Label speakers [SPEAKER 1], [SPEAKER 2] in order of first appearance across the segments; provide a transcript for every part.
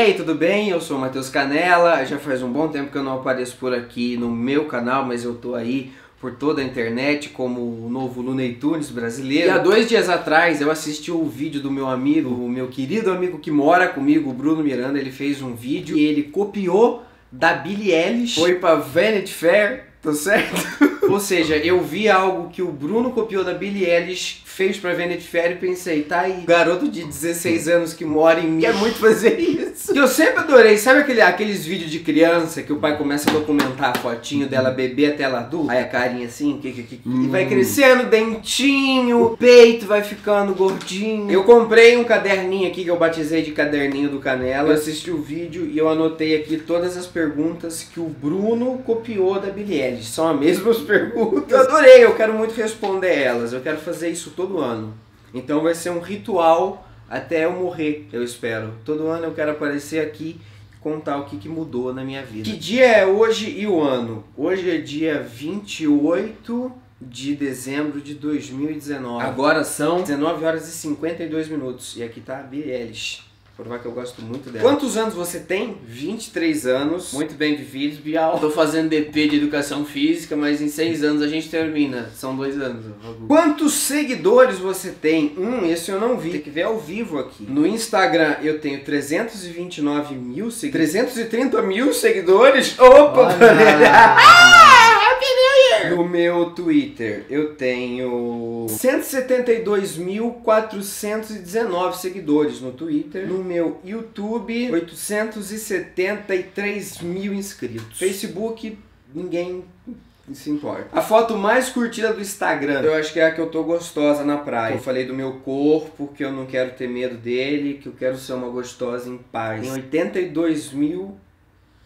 [SPEAKER 1] aí, tudo bem? Eu sou o Matheus Canela. Já faz um bom tempo que eu não apareço por aqui no meu canal, mas eu tô aí por toda a internet como o novo Looney Tunes brasileiro. E há dois dias atrás eu assisti o vídeo do meu amigo, o meu querido amigo que mora comigo, o Bruno Miranda. Ele fez um vídeo e ele copiou da Billie Eilish, foi pra Vanity Fair, tá certo? Ou seja, eu vi algo que o Bruno copiou da Billie Eilish, fez pra Vanity Fair e pensei, tá aí, garoto de 16 anos que mora em mim, quer muito fazer isso. Que eu sempre adorei, sabe aquele, aqueles vídeos de criança que o pai começa a documentar a fotinho dela bebê até ela adulta? Aí a carinha assim, que, que, que, e vai crescendo, dentinho, o peito vai ficando gordinho. Eu comprei um caderninho aqui que eu batizei de caderninho do Canela, eu assisti o vídeo e eu anotei aqui todas as perguntas que o Bruno copiou da Billie Eilish. São as mesmas perguntas. Eu adorei, eu quero muito responder elas. Eu quero fazer isso todo ano. Então vai ser um ritual até eu morrer, eu espero. Todo ano eu quero aparecer aqui e contar o que, que mudou na minha vida. Que dia é hoje e o ano? Hoje é dia 28 de dezembro de 2019. Agora são 19 horas e 52 minutos. E aqui tá a Billie Provar que eu gosto muito dela. Quantos anos você tem? 23 anos. Muito bem vividos, Bial. Tô fazendo DP de Educação Física, mas em 6 anos a gente termina. São dois anos. Quantos seguidores você tem? Hum, esse eu não vi. Tem que ver ao vivo aqui. No Instagram eu tenho 329 mil seguidores. 330 mil seguidores? Opa! No meu Twitter eu tenho 172.419 seguidores no Twitter. No meu YouTube, 873 mil inscritos. Facebook, ninguém se importa. A foto mais curtida do Instagram, eu acho que é a que eu tô gostosa na praia. Eu falei do meu corpo, que eu não quero ter medo dele, que eu quero ser uma gostosa em paz. Tem 82 mil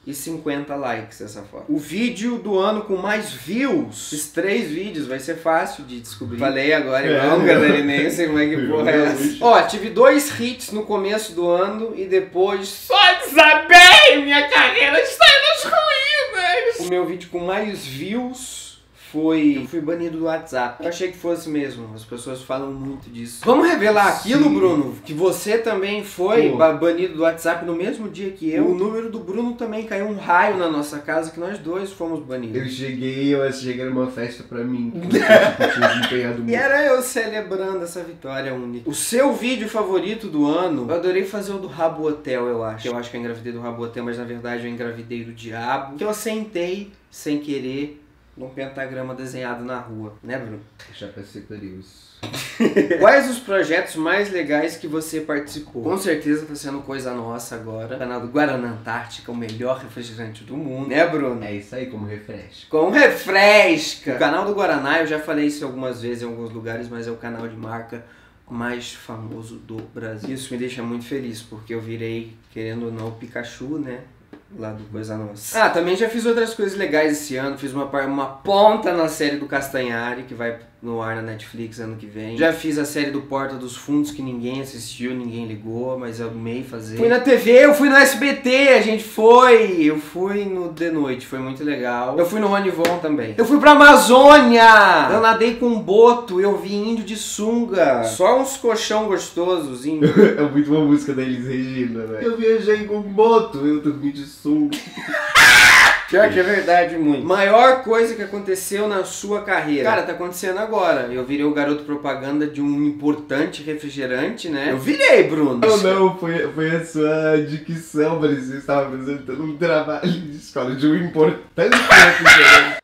[SPEAKER 1] e 50 likes essa foto. O vídeo do ano com mais views. Esses três vídeos vai ser fácil de descobrir. Falei agora, é, igual galera, nem sei como é que porra é essa. Ó, tive dois hits no começo do ano e depois só desabei! Minha carreira está nas ruínas! O meu vídeo com mais views foi. Eu fui banido do WhatsApp. Eu achei que fosse mesmo. As pessoas falam muito disso. Vamos revelar aquilo, Sim. Bruno? Que você também foi Pô. banido do WhatsApp no mesmo dia que eu. O número do Bruno também caiu um raio na nossa casa que nós dois fomos banidos.
[SPEAKER 2] Eu cheguei, eu cheguei numa festa pra mim. tipo,
[SPEAKER 1] e era eu celebrando essa vitória única. O seu vídeo favorito do ano, eu adorei fazer o do Rabo Hotel, eu acho. Eu acho que eu engravidei do Rabo Hotel, mas na verdade eu engravidei do diabo. Que eu sentei sem querer num pentagrama desenhado na rua, né, Bruno?
[SPEAKER 2] Já pensei por isso.
[SPEAKER 1] Quais os projetos mais legais que você participou? Com certeza tá sendo coisa nossa agora. O canal do Guaraná Antártica, o melhor refrigerante do mundo, né, Bruno?
[SPEAKER 2] É isso aí, como refresca.
[SPEAKER 1] Como refresca! O canal do Guaraná, eu já falei isso algumas vezes em alguns lugares, mas é o canal de marca mais famoso do Brasil. Isso me deixa muito feliz, porque eu virei, querendo ou não, o Pikachu, né? Lá do Coisa Nossa. Ah, também já fiz outras coisas legais esse ano. Fiz uma, uma ponta na série do Castanhari, que vai no ar na Netflix ano que vem. Já fiz a série do Porta dos Fundos, que ninguém assistiu, ninguém ligou, mas eu amei fazer. Fui na TV, eu fui no SBT, a gente foi. Eu fui no The Noite, foi muito legal. Eu fui no Ronivon também. Eu fui pra Amazônia! Eu nadei com um boto, eu vi índio de sunga. Só uns colchão gostosos, índio.
[SPEAKER 2] é muito uma música da Elis Regina, né? Eu viajei com um boto, eu dormi de sunga.
[SPEAKER 1] Pior que é verdade, muito. Maior coisa que aconteceu na sua carreira. Cara, tá acontecendo agora. Eu virei o garoto propaganda de um importante refrigerante, né? Eu virei, Bruno.
[SPEAKER 2] Não, não, foi, foi a sua dicção, mas você estava apresentando um trabalho de escola de um importante refrigerante.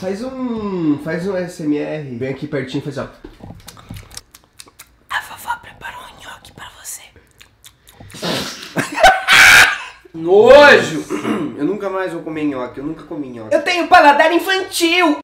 [SPEAKER 2] Faz um. Faz um SMR. Vem aqui pertinho e faz ó.
[SPEAKER 1] A vovó preparou um nhoque pra você. Nojo! Eu nunca mais vou comer nhoque, eu nunca comi nhoque. Eu tenho paladar infantil!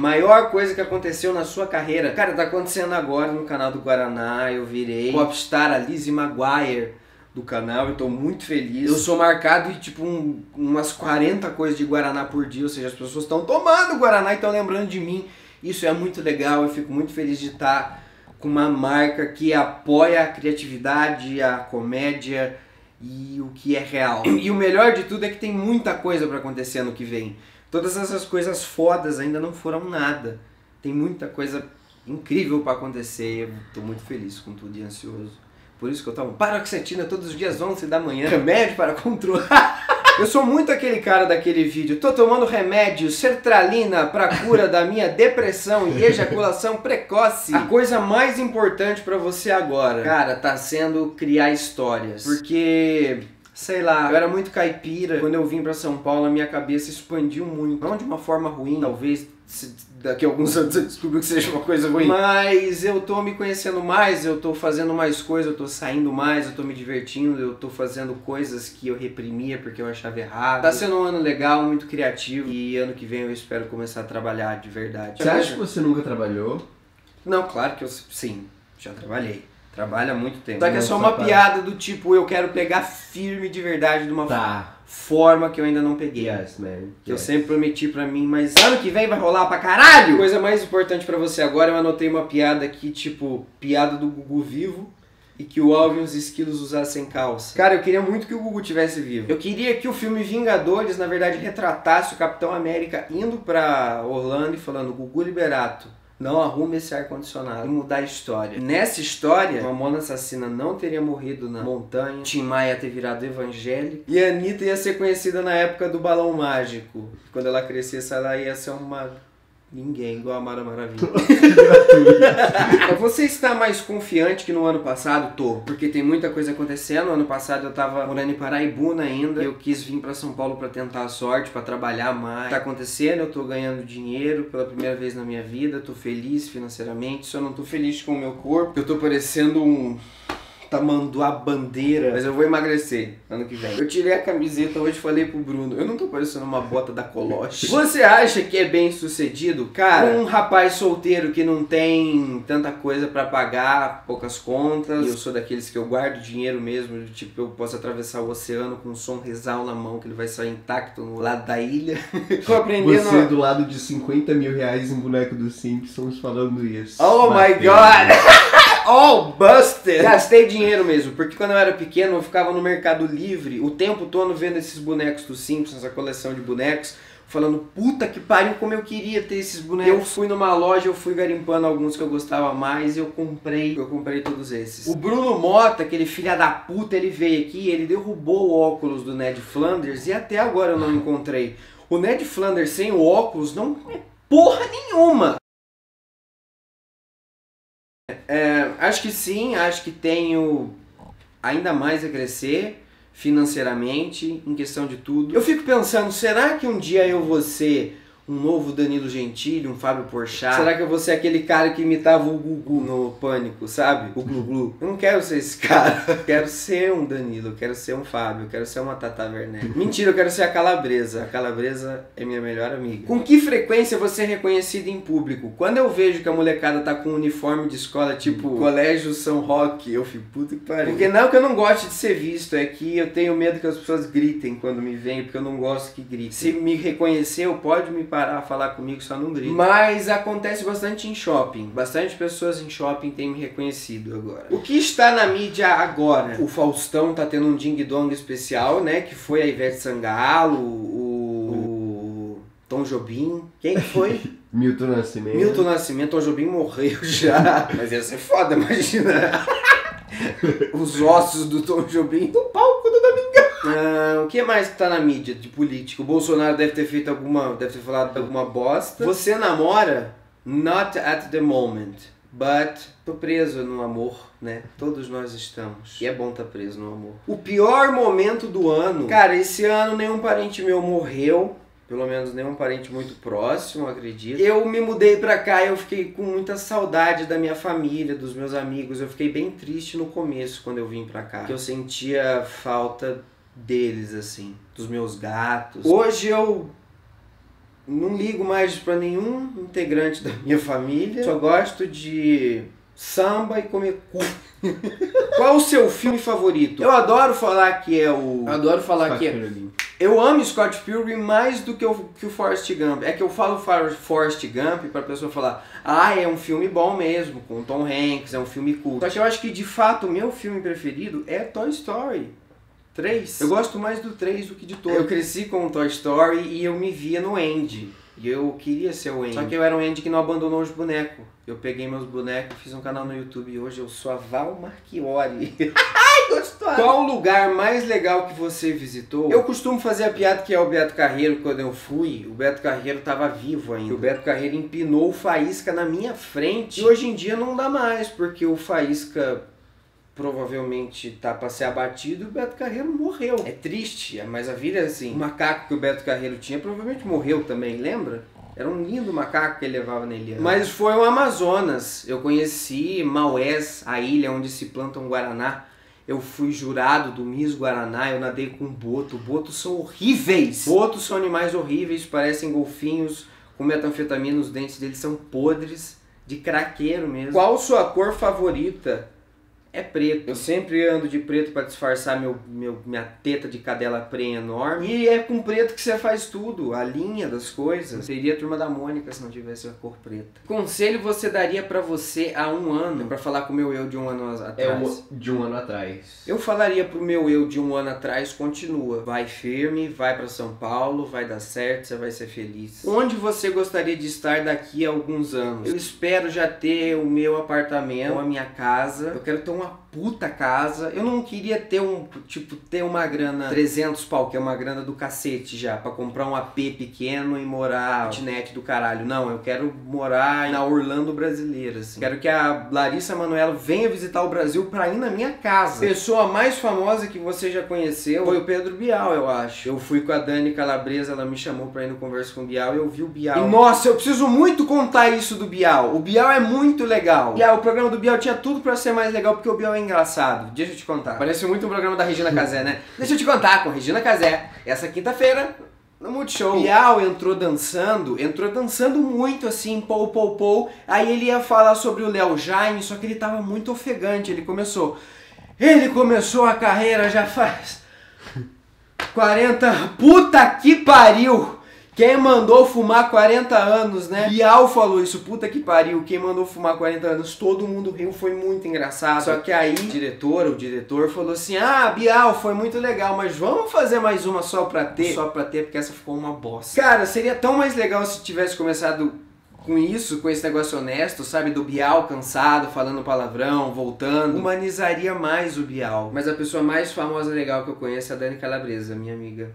[SPEAKER 1] Maior coisa que aconteceu na sua carreira. Cara, tá acontecendo agora no canal do Guaraná. Eu virei popstar a Lizzie Maguire do canal e tô muito feliz. Eu sou marcado e tipo um, umas 40 coisas de Guaraná por dia, ou seja, as pessoas estão tomando Guaraná e estão lembrando de mim. Isso é muito legal, eu fico muito feliz de estar com uma marca que apoia a criatividade, a comédia e o que é real. E o melhor de tudo é que tem muita coisa para acontecer no que vem. Todas essas coisas fodas ainda não foram nada. Tem muita coisa incrível para acontecer. Eu tô muito feliz com tudo e ansioso. Por isso que eu tomo paroxetina todos os dias 11 da manhã. Remédio para controlar. Eu sou muito aquele cara daquele vídeo. Tô tomando remédio sertralina para cura da minha depressão e ejaculação precoce. A coisa mais importante para você agora, cara, tá sendo criar histórias. Porque sei lá, eu era muito caipira. Quando eu vim para São Paulo, a minha cabeça expandiu muito. Não de uma forma ruim, talvez daqui a alguns anos eu descubro que seja uma coisa ruim. Mas eu tô me conhecendo mais, eu tô fazendo mais coisas, eu tô saindo mais, eu tô me divertindo, eu tô fazendo coisas que eu reprimia porque eu achava errado. Tá sendo um ano legal, muito criativo e ano que vem eu espero começar a trabalhar de verdade.
[SPEAKER 2] Você acha que você nunca trabalhou?
[SPEAKER 1] Não, claro que eu sim, já trabalhei. Trabalha há muito tempo. Só que é só uma piada do tipo, eu quero pegar firme de verdade de uma tá. forma que eu ainda não peguei.
[SPEAKER 2] Yes, man.
[SPEAKER 1] Que yes. eu sempre prometi pra mim, mas ano que vem vai rolar pra caralho! Coisa mais importante para você agora, eu anotei uma piada aqui, tipo, piada do Gugu vivo e que o Alvin e os esquilos usassem calça. Cara, eu queria muito que o Gugu tivesse vivo. Eu queria que o filme Vingadores, na verdade, retratasse o Capitão América indo pra Orlando e falando, Gugu Liberato, não arrume esse ar-condicionado e mudar a história. Nessa história, a Mona Assassina não teria morrido na montanha, Tim Maia ter virado evangélico e a Anitta ia ser conhecida na época do balão mágico. Quando ela crescesse, ela ia ser uma Ninguém, igual a Mara Maravilha. Você está mais confiante que no ano passado? Tô, porque tem muita coisa acontecendo. No ano passado eu tava morando em Paraibuna ainda. Eu quis vir para São Paulo para tentar a sorte, para trabalhar mais. Tá acontecendo, eu tô ganhando dinheiro pela primeira vez na minha vida. Tô feliz financeiramente. Só não tô feliz com o meu corpo. Eu tô parecendo um tamanduá bandeira, mas eu vou emagrecer ano que vem. Eu tirei a camiseta hoje falei pro Bruno, eu não tô parecendo uma bota da Coloche. Você acha que é bem sucedido? Cara, um rapaz solteiro que não tem tanta coisa para pagar, poucas contas, e eu sou daqueles que eu guardo dinheiro mesmo, tipo, eu posso atravessar o oceano com um sonrisal na mão, que ele vai sair intacto no lado da ilha.
[SPEAKER 2] tô aprendendo... Você do lado de 50 mil reais em boneco dos Simpsons falando isso.
[SPEAKER 1] Oh my god! all busted. Gastei dinheiro mesmo, porque quando eu era pequeno eu ficava no Mercado Livre o tempo todo vendo esses bonecos dos Simpsons, a coleção de bonecos, falando, puta que pariu, como eu queria ter esses bonecos. Eu fui numa loja, eu fui garimpando alguns que eu gostava mais e eu comprei, eu comprei todos esses. O Bruno Mota, aquele filha da puta, ele veio aqui, ele derrubou o óculos do Ned Flanders e até agora eu não encontrei. O Ned Flanders sem o óculos não é porra nenhuma. É, acho que sim, acho que tenho ainda mais a crescer financeiramente, em questão de tudo. Eu fico pensando, será que um dia eu vou ser um novo Danilo Gentili, um Fábio Porchat? Será que eu vou ser aquele cara que imitava o Gugu no Pânico, sabe? O Glu. Eu não quero ser esse cara. Eu quero ser um Danilo, eu quero ser um Fábio, eu quero ser uma Tata Werneck. Mentira, eu quero ser a Calabresa. A Calabresa é minha melhor amiga. Com que frequência você é reconhecido em público? Quando eu vejo que a molecada tá com um uniforme de escola, tipo Colégio São Roque, eu fico, puta que pariu. Porque não que eu não goste de ser visto, é que eu tenho medo que as pessoas gritem quando me veem, porque eu não gosto que gritem. Se me reconheceu, pode me parar a falar comigo, só não grita. Mas acontece bastante em shopping. Bastante pessoas em shopping têm me reconhecido agora. O que está na mídia agora? O Faustão tá tendo um ding dong especial, né? Que foi a Ivete Sangalo, o, o Tom Jobim. Quem foi?
[SPEAKER 2] Milton Nascimento.
[SPEAKER 1] Milton Nascimento, Tom Jobim morreu já. Mas ia ser foda, imagina. Os ossos do Tom Jobim. Ah, o que mais que tá na mídia de político? O Bolsonaro deve ter feito alguma. deve ter falado alguma bosta. Você namora? Not at the moment. But tô preso no amor, né? Todos nós estamos. E é bom tá preso no amor. O pior momento do ano. Cara, esse ano nenhum parente meu morreu pelo menos nenhum parente muito próximo, acredito. Eu me mudei pra cá e eu fiquei com muita saudade da minha família, dos meus amigos. Eu fiquei bem triste no começo quando eu vim pra cá. Que eu sentia falta deles, assim, dos meus gatos. Hoje eu não ligo mais para nenhum integrante da minha família. Só gosto de samba e comer cu. Qual o seu filme favorito? Eu adoro falar que é o. Eu adoro falar Scott que é. Pilgrim. Eu amo Scott Pilgrim mais do que o, que o Forrest Gump. É que eu falo Forrest Gump pra pessoa falar, ah, é um filme bom mesmo, com Tom Hanks, é um filme cool. Só que eu acho que de fato o meu filme preferido é Toy Story. 3. Eu gosto mais do 3 do que de todos. Eu cresci com o Toy Story e eu me via no Andy. E eu queria ser o Andy. Só que eu era um Andy que não abandonou os bonecos. Eu peguei meus bonecos, fiz um canal no YouTube e hoje eu sou a Val Marchiori. Ai, gostoso! Qual o lugar mais legal que você visitou? Eu costumo fazer a piada que é o Beto Carreiro. Quando eu fui, o Beto Carreiro tava vivo ainda. O Beto Carreiro empinou o Faísca na minha frente. E hoje em dia não dá mais, porque o Faísca provavelmente tá para ser abatido e o Beto Carreiro morreu. É triste, mas a vida é assim. O macaco que o Beto Carreiro tinha provavelmente morreu também, lembra? Era um lindo macaco que ele levava nele. Mas foi o Amazonas. Eu conheci Maués, a ilha onde se planta um guaraná. Eu fui jurado do Miss Guaraná, eu nadei com boto. Botos são horríveis. Botos são animais horríveis, parecem golfinhos com metanfetamina, os dentes deles são podres, de craqueiro mesmo. Qual sua cor favorita? É preto. Eu sempre ando de preto para disfarçar meu, meu, minha teta de cadela prenha enorme. E é com preto que você faz tudo, a linha das coisas. Seria a turma da Mônica se não tivesse a cor preta. Conselho você daria para você há um ano, para falar com o meu eu de um ano atrás?
[SPEAKER 2] É o de um ano atrás.
[SPEAKER 1] Eu falaria pro meu eu de um ano atrás, continua. Vai firme, vai para São Paulo, vai dar certo, você vai ser feliz. Onde você gostaria de estar daqui a alguns anos? Eu espero já ter o meu apartamento, a minha casa. Eu quero ter uma 안녕 puta casa. Eu não queria ter um, tipo, ter uma grana 300 pau, que é uma grana do cacete já, para comprar um AP pequeno e morar net do caralho. Não, eu quero morar na Orlando brasileira, assim. Quero que a Larissa Manoela venha visitar o Brasil pra ir na minha casa. Pessoa mais famosa que você já conheceu foi o Pedro Bial, eu acho. Eu fui com a Dani Calabresa, ela me chamou pra ir no Conversa com o Bial e eu vi o Bial. E nossa, eu preciso muito contar isso do Bial. O Bial é muito legal. Bial, o programa do Bial tinha tudo para ser mais legal porque o Bial é engraçado. Deixa eu te contar. Parece muito um programa da Regina Casé, né? Deixa eu te contar com Regina Casé. Essa quinta-feira, no Multishow. Bial entrou dançando, entrou dançando muito assim, pou, pou, pou. Aí ele ia falar sobre o Léo Jaime, só que ele tava muito ofegante. Ele começou. Ele começou a carreira já faz 40. Puta que pariu! Quem mandou fumar 40 anos, né? Bial falou isso, puta que pariu. Quem mandou fumar 40 anos, todo mundo riu, foi muito engraçado. Só que aí, o diretor, o diretor falou assim: Ah, Bial, foi muito legal, mas vamos fazer mais uma só pra ter? Só pra ter, porque essa ficou uma bosta. Cara, seria tão mais legal se tivesse começado com isso, com esse negócio honesto, sabe? Do Bial cansado, falando palavrão, voltando. Humanizaria mais o Bial. Mas a pessoa mais famosa legal que eu conheço é a Dani Calabresa, minha amiga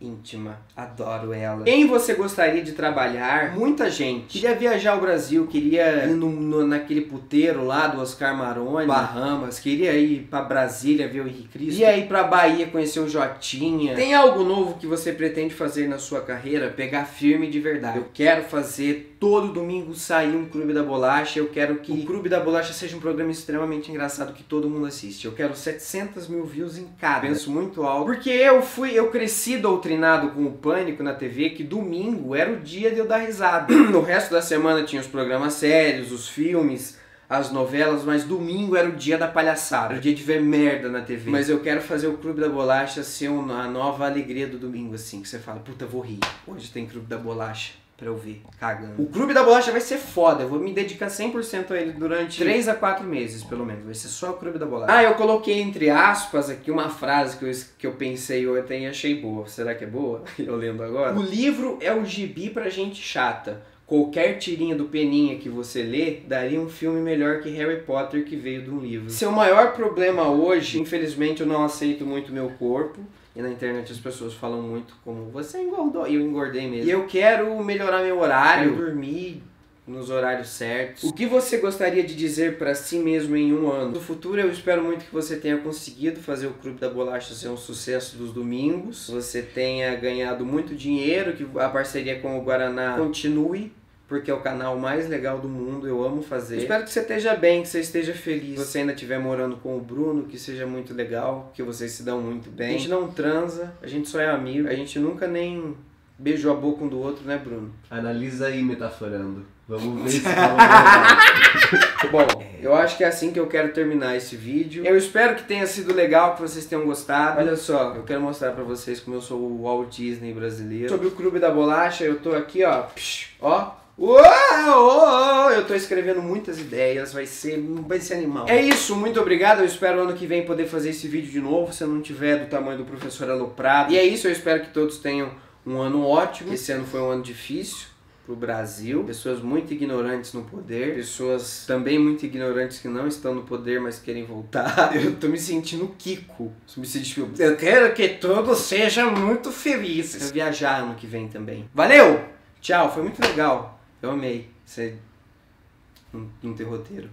[SPEAKER 1] íntima. Adoro ela. Quem você gostaria de trabalhar? Muita gente. Queria viajar ao Brasil, queria ir no, no, naquele puteiro lá do Oscar Maroni, Bahamas, queria ir para Brasília ver o Henrique Cristo. Queria ir pra Bahia conhecer o Jotinha. Tem algo novo que você pretende fazer na sua carreira? Pegar firme de verdade. Eu quero fazer todo domingo sair um Clube da Bolacha. Eu quero que o Clube da Bolacha seja um programa extremamente engraçado que todo mundo assiste. Eu quero 700 mil views em cada. Penso muito alto. Porque eu fui, eu cresci doutor doutrinado com o pânico na TV que domingo era o dia de eu dar risada. No resto da semana tinha os programas sérios, os filmes, as novelas, mas domingo era o dia da palhaçada, o dia de ver merda na TV. Mas eu quero fazer o Clube da Bolacha ser a nova alegria do domingo, assim, que você fala, puta, vou rir. Hoje tem Clube da Bolacha pra eu ver, cagando. O Clube da Bolacha vai ser foda, eu vou me dedicar 100% a ele durante 3 a 4 meses, pelo menos. Vai ser só o Clube da Bolacha. Ah, eu coloquei entre aspas aqui uma frase que eu, que eu pensei eu até achei boa. Será que é boa? Eu lendo agora. O livro é o gibi pra gente chata. Qualquer tirinha do Peninha que você lê daria um filme melhor que Harry Potter que veio de um livro. Seu maior problema hoje, infelizmente eu não aceito muito meu corpo. E na internet as pessoas falam muito como você engordou. E eu engordei mesmo. E eu quero melhorar meu horário, dormir nos horários certos. O que você gostaria de dizer para si mesmo em um ano? No futuro eu espero muito que você tenha conseguido fazer o Clube da Bolacha ser um sucesso dos domingos. Você tenha ganhado muito dinheiro, que a parceria com o Guaraná continue porque é o canal mais legal do mundo, eu amo fazer. espero que você esteja bem, que você esteja feliz. Se você ainda estiver morando com o Bruno, que seja muito legal, que vocês se dão muito bem. A gente não transa, a gente só é amigo, a gente nunca nem beijou a boca um do outro, né, Bruno?
[SPEAKER 2] Analisa aí, metaforando. Vamos ver se
[SPEAKER 1] Bom, eu acho que é assim que eu quero terminar esse vídeo. Eu espero que tenha sido legal, que vocês tenham gostado. Olha só, eu quero mostrar pra vocês como eu sou o Walt Disney brasileiro. Sobre o Clube da Bolacha, eu tô aqui, ó, psh, ó, Uou, eu tô escrevendo muitas ideias, vai ser, vai ser animal. É isso, muito obrigado. Eu espero ano que vem poder fazer esse vídeo de novo, se eu não tiver do tamanho do professor Aloprado. E é isso, eu espero que todos tenham um ano ótimo. Esse ano foi um ano difícil pro Brasil, pessoas muito ignorantes no poder, pessoas também muito ignorantes que não estão no poder, mas querem voltar. Eu tô me sentindo Kiko. Tipo, Eu quero que todos sejam muito felizes. Eu viajar ano que vem também. Valeu! Tchau, foi muito legal. Eu amei. Você não, não ter roteiro.